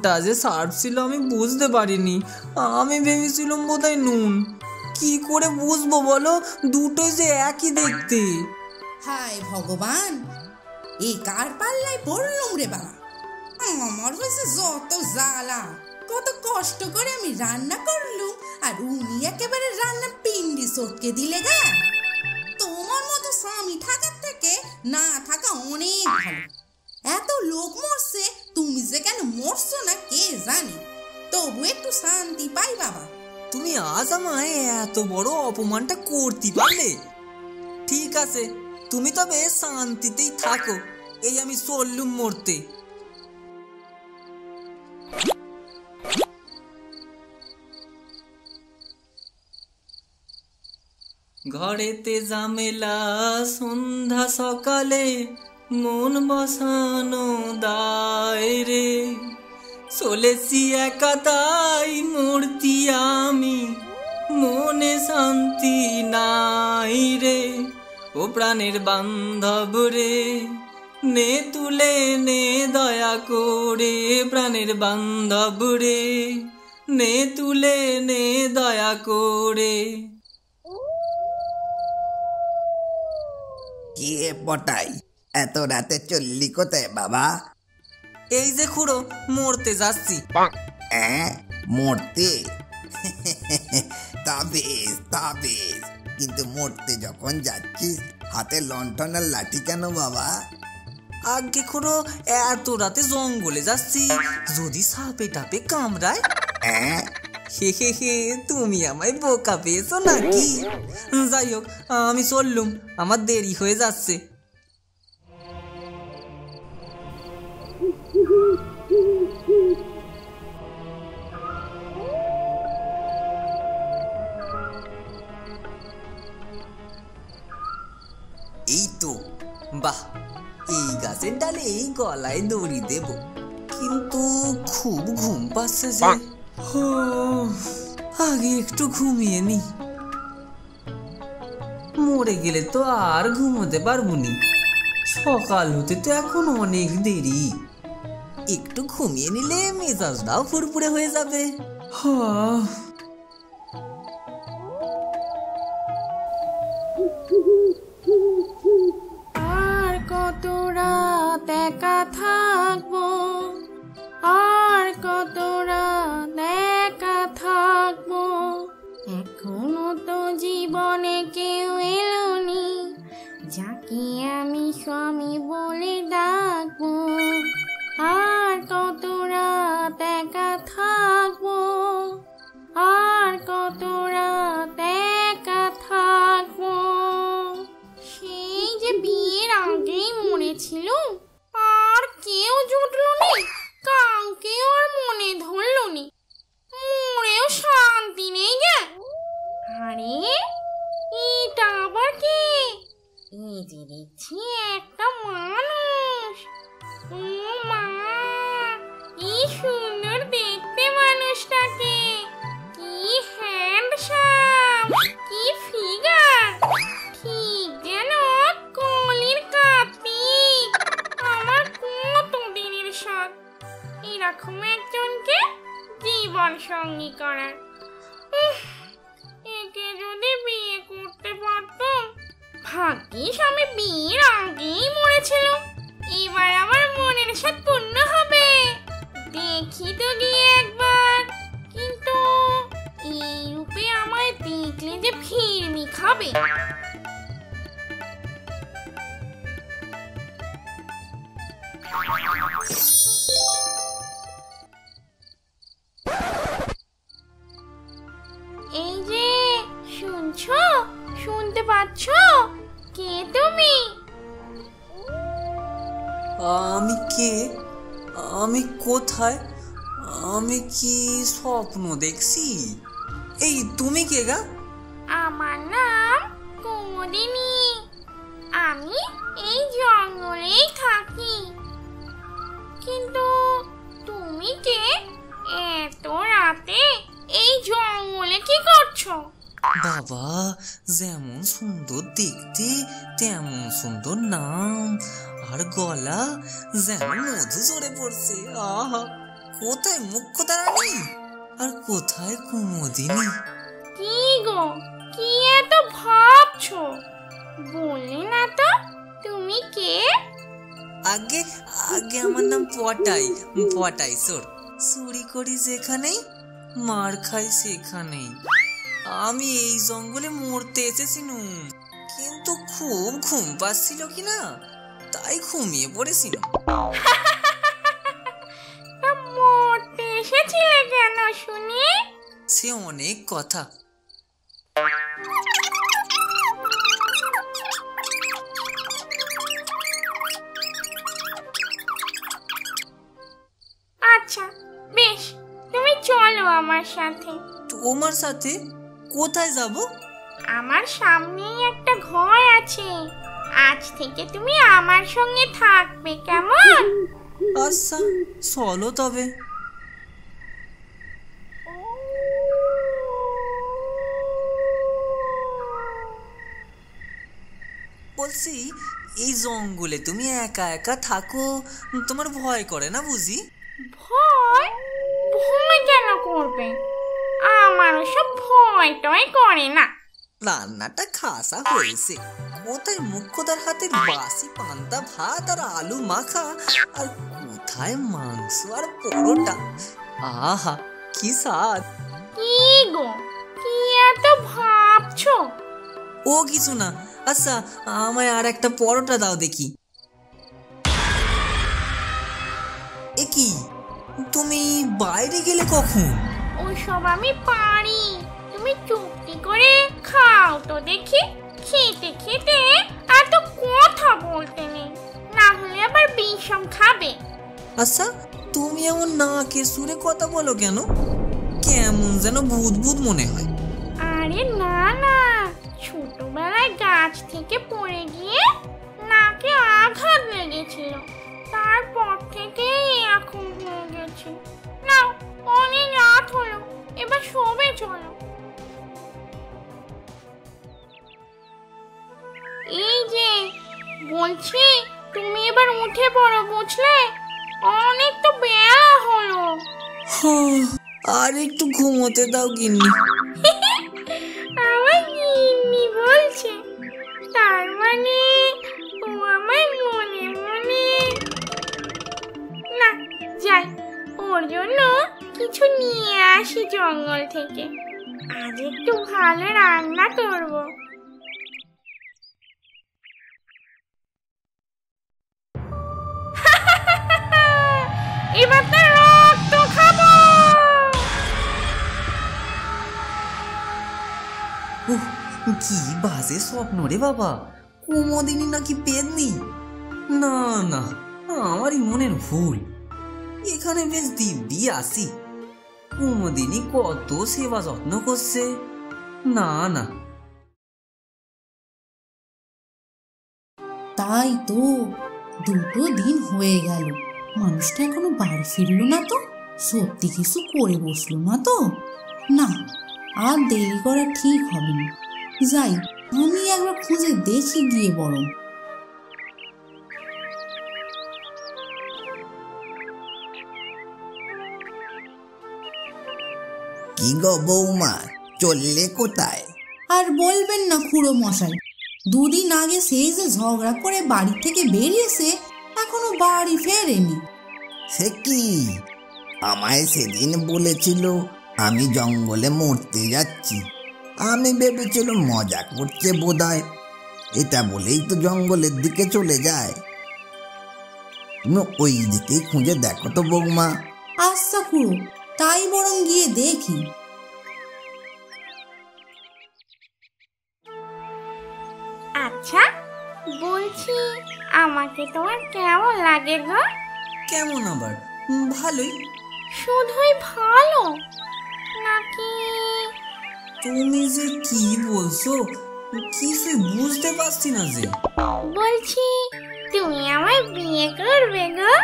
ওটা যে সার্ফ ছিল আমি বুঝতে পারিনি। আমি ভেবেছিলাম বোধহয় নুন। কি করে বুঝব বলো? দুটো যে একই দেখতে। হায় ভগবান! এই কার পাল্লায় পড়লুম রে বাবা? আমার হয়েছে যত জ্বালা। কত কষ্ট করে আমি রান্না করলুম, আর উনি একেবারে রান্না পিন্ডি সটকে দিলে গা। তোমার মতো স্বামী থাকার থেকে না থাকা অনেক ভালো। এত লোক মরছে, তুমি যে কেন মরছো না কে জানে? তবু একটু শান্তি পাই বাবা। তুমি আজ আমায় এত বড় অপমানটা করতে পারলে? ঠিক আছে, তুমি তবে শান্তিতেই থাকো, এই আমি চললুম মরতে। ঘরেতে জামেলা সন্ধ্যা সকালে মন বসানো দায় রে। চলেছি একা তাই মূর্তি আমি। মনে শান্তি নাই রে। ও প্রাণের বান্ধব রে, নে তুলে, নে দয়া করে। প্রাণের বান্ধব রে, নে তুলে, নে দয়া করে। কে পটাই এত রাতে চললি কোথায় বাবা? এই যে খুড়ো মরতে যাচ্ছি। হ্যাঁ মরতে? কিন্তু মরতে যখন যাচ্ছিস হাতে লণ্ঠন আর লাঠি কেন বাবা? আগে খুড়ো এত রাতে জঙ্গলে যাচ্ছি। যদি সাপে টাপে কামড়ায়? হ্যাঁ হে হে হে তুমি আমায় বোকা পেয়েছ নাকি? যাই হোক আমি চললুম। আমার দেরি হয়ে যাচ্ছে। গলায় দড়ি দেব। কিন্তু খুব ঘুম পাচ্ছে যে। আগে একটু ঘুমিয়ে নি। মরে গেলে তো আর ঘুমোতে পারব নি। সকাল হতে তো এখন অনেক দেরি। একটু ঘুমিয়ে নিলে মেজাজটাও ফুরফুরে হয়ে যাবে। হ্যাঁ আর কত রাত? একা থাকব আর কত রাত একা থাকব। এখনও তো জীবনে কেউ এলোনি। যাকে আমি স্বামী বলে ডাকবো। আর কত এই যে একটা মানুষ। ও মা কি সুন্দর দেখতে মানুষটাকে। কি হ্যান্ডসাম কি ফিগার ঠিক যেন কলির কার্তিক আমার কত দিনের সাথ এরকম একজনকে জীবন সঙ্গী করার। ভাগ্যিস আমি বিয়ের আগেই মরেছিল। এবার আমার মনের সাথ পূর্ণ হবে। দেখি তো গিয়ে একবার। কিন্তু এই রূপে আমায় দেখলে যে ফিরমি খাবে। এই যে, শুনছো? শুনতে পাচ্ছো? কে? তুমি? আমি কে? আমি কোথায়? আমি কি স্বপ্ন দেখছি? এই তুমি কে গা? আমার নাম কুমুদিনী। আমি এই জঙ্গলেই থাকি। কিন্তু তুমি কে? বাবা যেমন সুন্দর দেখতে তেমন সুন্দর নাম আর গলা যেমন মধু ঝরে পড়ছে আহা কোথায় মুখ্য রানী আর কোথায় কুমুদিনী কি গো কি এত ভাবছ বললে না তো তুমি কে আগে আগে আমার নাম পটাই পটাই সোর চুরি করি যেখানেই মার খাই সেখানেই আমি এই জঙ্গলে মরতে এসেছিনু কিন্তু খুব ঘুম পাচ্ছিল কি না তাই ঘুমিয়ে পড়েছিলাম মরতে এসেছিলে কেন শুনি? সে অনেক কথা। আচ্ছা বেশ তুমি চলো আমার সাথে। তোমার সাথে? কোথায় যাব? আমার সামনেই একটা ঘর আছে। আজ থেকে তুমি আমার সঙ্গে থাকবে কেমন? আচ্ছা চলো তবে। বলছি এই জঙ্গলে তুমি একা একা থাকো তোমার ভয় করে না বুঝি? ভয়? ভয় কেন করবে? আমার সব ভয় টয় করে না। রান্নাটা খাসা হয়েছে। কোথায় মুখ্যদার হাতের বাসি পান্তা ভাত আর আলু মাখা? আর কোথায় মাংস আর পরোটা? আহা কি স্বাদ। কি গো কি এত ভাবছ? ও কিছু না। আচ্ছা আমায় আর একটা পরোটা দাও দেখি। এ কি তুমি বাইরে গেলে কখন? ওসব আমি পারি। তুমি চুপটি করে খাও তো দেখি। খেতে খেতে এত কথা বলতে নেই। না হলে আবার বিষম খাবে। আচ্ছা তুমি এমন নাকে সুরে কথা বলো কেন? কেমন যেন ভূত ভূত মনে হয়। আরে না না। ছোটবেলায় গাছ থেকে পড়ে গিয়ে নাকে আঘাত লেগেছিল। তারপর থেকে এখন হয়ে গেছে অনেক রাত হলো এবার শোবে চলো। এই যে বলছি তুমি এবার উঠে পড়ো বুঝলে? অনেক তো বেলা হলো। হ্যাঁ, আর একটু ঘুমোতে দাও গিন্নি। আমার গিন্নি বলছে তার মানে ও আমার মনে মনে না যাই ওর জন্য কিছু নিয়ে আসি জঙ্গল থেকে। আজ একটু ভালো রান্না করব। এবার তো রক্ত খাব! কি বাজে স্বপ্ন রে বাবা। কুমদিনী নাকি পেদনি? না না, আমারই মনের ভুল। এখানে বেশ দিব্যি আসি। কুমদিনী কত সেবা যত্ন করছে। না না। তাই তো, দুটো দিন হয়ে গেল। মানুষটা এখনও বাড়ি ফিরলো না তো, সত্যি কিছু করে বসল না তো। না, আর দেরি করা ঠিক হবে না। যাই, আমি একবার খুঁজে দেখি গিয়ে বরং। কি গো বৌমা চললে কোথায়? আর বলবেন না খুড়ো মশাই দুদিন আগে সেই যে ঝগড়া করে বাড়ি থেকে বেরিয়েছে এখনও বাড়ি ফেরেনি। সে কি? আমায় সেদিন বলেছিল আমি জঙ্গলে মরতে যাচ্ছি। আমি ভেবেছিল মজা করছে বোধহয়। এটা বলেই তো জঙ্গলের দিকে চলে যায়। তুমি ওই দিকেই খুঁজে দেখো তো বৌমা। আচ্ছা খুড়ো তাই বরং গিয়ে দেখি। আচ্ছা বলছি আমাকে তোমার কেমন লাগে গো? কেমন আবার? ভালোই। শুধুই ভালো? নাকি তুমি যে কি বলছো? কিছু বুঝতে পারছি না যে। বলছি তুমি আমায় বিয়ে করবে গো?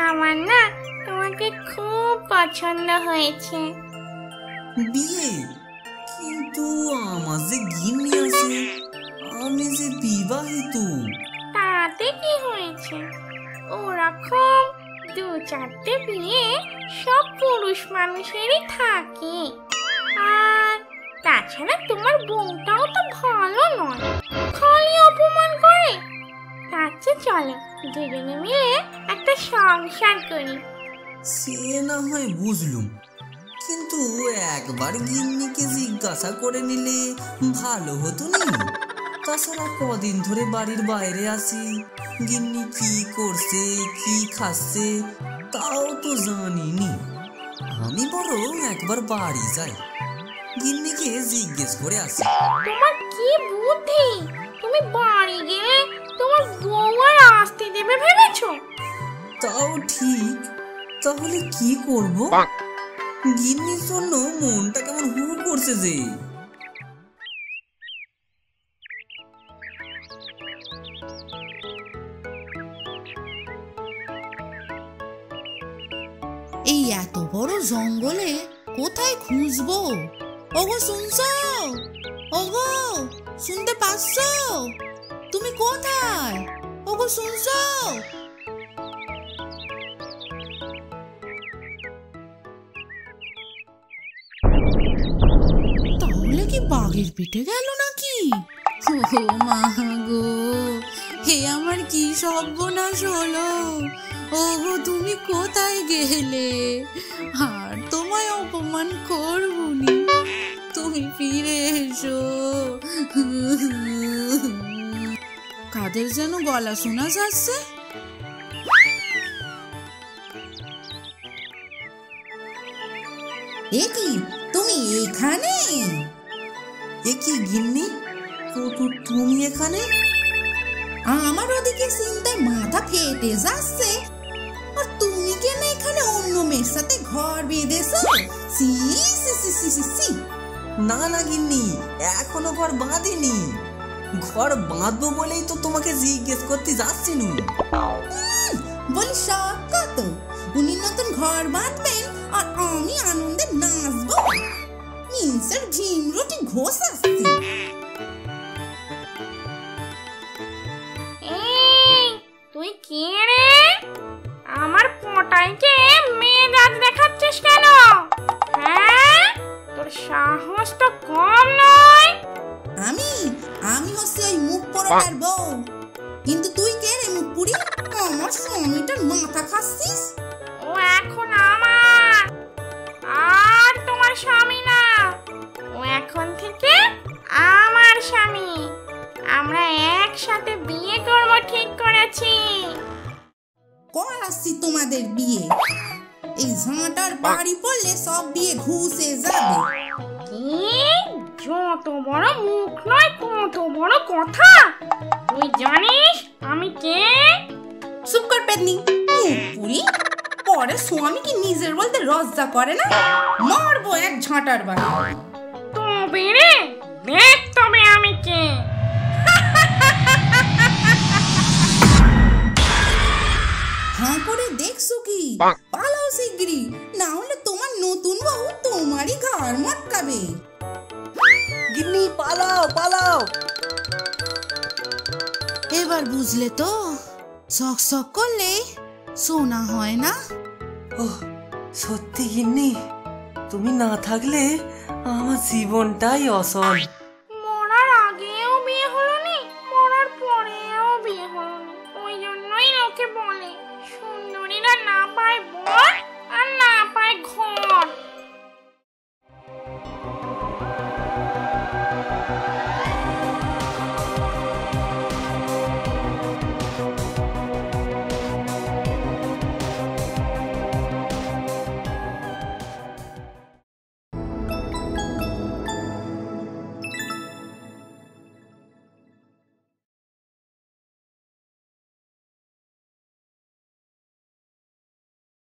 আমার না তোমাকে খুব পছন্দ হয়েছে। বিয়ে? কিন্তু আমার যে গিন্নি বিবাহিত তাতে কি হয়েছে? ওরকম দু চারটে বিয়ে সব পুরুষ মানুষেরই থাকে। আর তাছাড়া তোমার বোনটাও তো ভালো নয়। খালি অপমান করে। তার চেয়ে চলো দুজনে মিলে একটা সংসার করি। সে না হয় বুঝলুম। কিন্তু একবার গিন্নিকে জিজ্ঞাসা করে নিলে ভালো হতো না? তাছাড়া কদিন ধরে বাড়ির বাইরে আসি গিন্নি কি করছে কি খাচ্ছে তাও তো জানিনি। আমি বরং একবার বাড়ি যাই। গিন্নিকে জিজ্ঞেস করে আসি। তোমার কি বুদ্ধি? তুমি বাড়ি গেলে তোমার বউ আর আসতে দেবে ভেবেছো? তাও ঠিক। তাহলে কি করব? গিন্নির জন্য মনটা কেমন হু করছে যে। জঙ্গলে কোথায় খুঁজবো? ওগো, শুনছো? ওগো, শুনতে পাচ্ছ? তুমি কোথায়? ওগো, শুনছো? তাহলে কি বাঘের পিঠে গেল নাকি? ও মা গো, হে আমার কি সর্বনাশ হলো? ওগো তুমি কোথায় গেলে? আর তোমায় অপমান করবুনি। তুমি ফিরে এসো। কাদের যেন গলা শোনা যাচ্ছে? এ কি? তুমি এখানে? এ কি গিন্নি? তুমি এখানে? আমার ওদিকে চিন্তায় মাথা ফেটে যাচ্ছে। কেন এখানে অন্য মেয়ের সাথে ঘর বেঁধেছো সি সি সি সি সি সি। না না গিন্নি, এখনও ঘর বাঁধিনি। ঘর বাঁধবো বলেই তো তোমাকে জিজ্ঞেস করতে যাচ্ছি নু। বলি শখ কত উনি নতুন ঘর বাঁধবেন আর আমি আনন্দে নাচবো। মিন্সের রুটি ঘোষাচ্ছি এই, তুই কে রে? আমার পটাইকে মেজাজ দেখাচ্ছিস কেন? হ্যাঁ? তোর সাহস তো কম নয়। আমি? আমি হচ্ছে ওই মুখ পরোটার বউ। কিন্তু তুই কে রে মুখ পুরি আমার স্বামীটার মাথা খাচ্ছিস? ও এখন আমার। আর তোমার স্বামী না। ও এখন থেকে আমার স্বামী। আমরা একসাথে বিয়ে করব ঠিক করেছি। করাচ্ছি তোমাদের বিয়ে। এই ঝাঁটার বাড়ি পড়লে সব বিয়ে ঘুষে যাবে। যত বড় মুখ নয় কত বড় কথা। তুই জানিস আমি কে? চুপ কর পেতনি। পুরি পরে স্বামী কি নিজের বলতে লজ্জা করে না? মারবো এক ঝাঁটার বাড়ি। তবে রে দেখ তবে আমি কে। হাঁ করে দেখছ কি? পালাও শিগগিরি না হলে তোমার নতুন বউ তোমারই ঘর মটকাবে। গিন্নি পালাও পালাও। এবার বুঝলে তো শখ শখ করলে সোনা হয় না। ও সত্যি গিন্নি তুমি না থাকলে আমার জীবনটাই অসল।